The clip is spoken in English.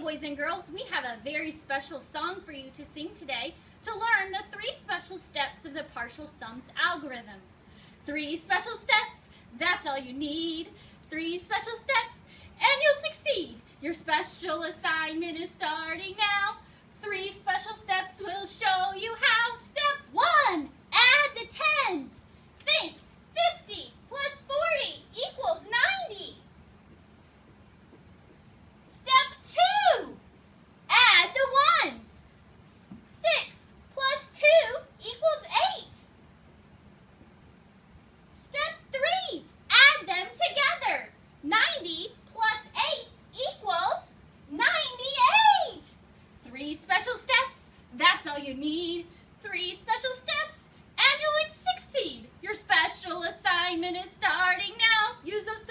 Boys and girls. We have a very special song for you to sing today to learn the three special steps of the partial sums algorithm. Three special steps, that's all you need. Three special steps, and you'll succeed. Your special assignment is starting now. special steps, that's all you need. Three special steps, and you'll succeed. Your special assignment is starting now. Use those